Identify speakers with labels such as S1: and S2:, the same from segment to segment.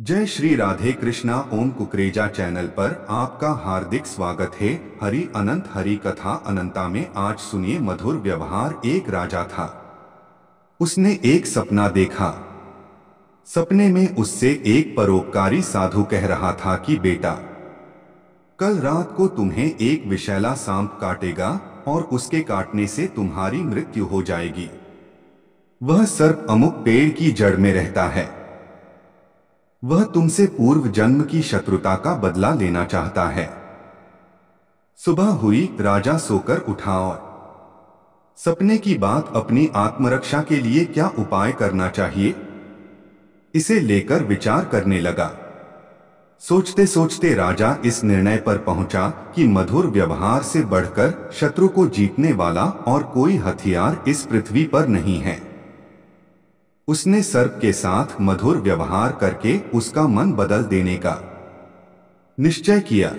S1: जय श्री राधे कृष्णा, ओम कुकरेजा चैनल पर आपका हार्दिक स्वागत है। हरि अनंत हरि कथा अनंता में आज सुनिए मधुर व्यवहार एक राजा था। उसने एक सपना देखा। सपने में उससे एक परोपकारी साधु कह रहा था कि, बेटा, कल रात को तुम्हें एक विशैला सांप काटेगा और उसके काटने से तुम्हारी मृत्यु हो जाएगी। वह सर्प अमुक पेड़ की जड़ में रहता है। वह तुमसे पूर्व जन्म की शत्रुता का बदला लेना चाहता है। सुबह हुई, राजा सोकर उठा और सपने की बात अपनी आत्मरक्षा के लिए क्या उपाय करना चाहिए? इसे लेकर विचार करने लगा। सोचते सोचते राजा इस निर्णय पर पहुँचा कि मधुर व्यवहार से बढ़कर शत्रु को जीतने वाला और कोई हथियार इस पृथ्वी पर नहीं है। उसने सर्प के साथ मधुर व्यवहार करके उसका मन बदल देने का निश्चय किया।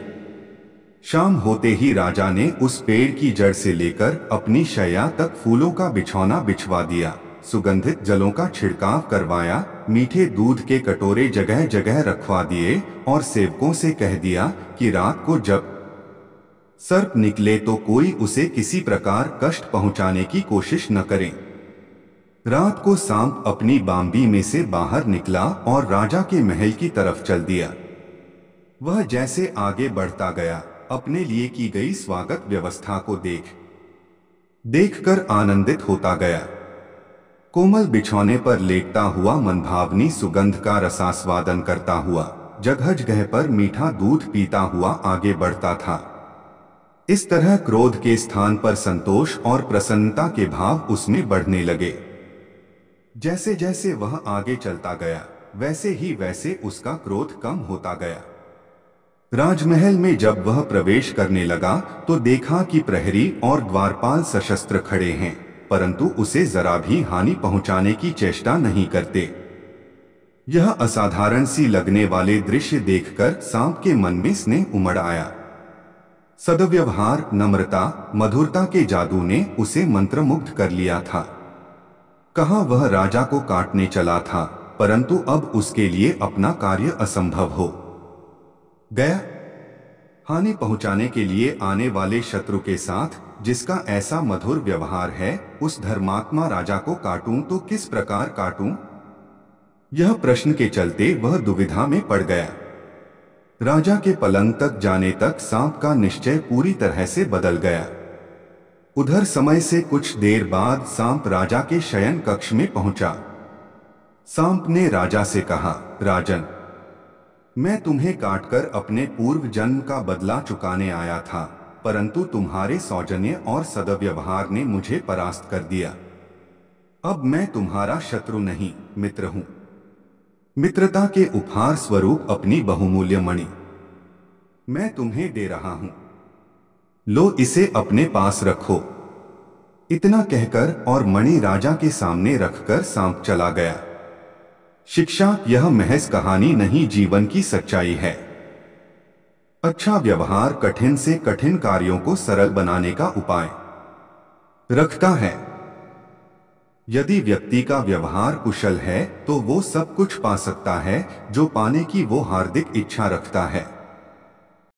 S1: शाम होते ही राजा ने उस पेड़ की जड़ से लेकर अपनी शया तक फूलों का बिछौना बिछवा दिया, सुगंधित जलों का छिड़काव करवाया, मीठे दूध के कटोरे जगह जगह रखवा दिए और सेवकों से कह दिया कि रात को जब सर्प निकले तो कोई उसे किसी प्रकार कष्ट पहुँचाने की कोशिश न करें। रात को सांप अपनी बाम्बी में से बाहर निकला और राजा के महल की तरफ़ चल दिया। वह जैसे आगे बढ़ता गया, अपने लिए की गई स्वागत व्यवस्था को देख, देखकर आनंदित होता गया। कोमल बिछौने पर लेटता हुआ मनभावनी सुगंध का रसास्वादन करता हुआ जगह जगह पर मीठा दूध पीता हुआ आगे बढ़ता था। इस तरह क्रोध के स्थान पर संतोष और प्रसन्नता के भाव उसमें बढ़ने लगे। जैसे जैसे वह आगे चलता गया, वैसे ही वैसे उसका क्रोध कम होता गया। राजमहल में जब वह प्रवेश करने लगा तो देखा कि प्रहरी और द्वारपाल सशस्त्र खड़े हैं, परंतु उसे जरा भी हानि पहुँचाने की चेष्टा नहीं करते। यह असाधारण सी लगने वाले दृश्य देखकर सांप के मन में स्नेह उमड़ आया। सदव्यवहार, नम्रता, मधुरता के जादू ने उसे मंत्रमुग्ध कर लिया था। कहा वह राजा को काटने चला था, परंतु अब उसके लिए अपना कार्य असंभव हो गया। हानि पहुँचाने के लिए आने वाले शत्रु के साथ, जिसका ऐसा मधुर व्यवहार है, उस धर्मात्मा राजा को काटूं तो किस प्रकार काटूं? यह प्रश्न के चलते वह दुविधा में पड़ गया। राजा के पलंग तक जाने तक सांप का निश्चय पूरी तरह से बदल गया। उधर समय से कुछ देर बाद सांप राजा के शयन कक्ष में पहुँचा। सांप ने राजा से कहा, राजन, मैं तुम्हें काटकर अपने पूर्व जन्म का बदला चुकाने आया था, परंतु तुम्हारे सौजन्य और सदव्यवहार ने मुझे परास्त कर दिया। अब मैं तुम्हारा शत्रु नहीं, मित्र हूँ। मित्रता के उपहार स्वरूप अपनी बहुमूल्य मणि। मैं तुम्हें दे रहा हूँ। लो इसे अपने पास रखो। इतना कहकर और मणि राजा के सामने रखकर सांप चला गया। शिक्षा, यह महज कहानी नहीं, जीवन की सच्चाई है। अच्छा व्यवहार कठिन से कठिन कार्यों को सरल बनाने का उपाय। रखता है। यदि व्यक्ति का व्यवहार कुशल है तो वो सब कुछ पा सकता है, जो पाने की वो हार्दिक इच्छा रखता है।